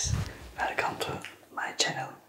guys, welcome to my channel.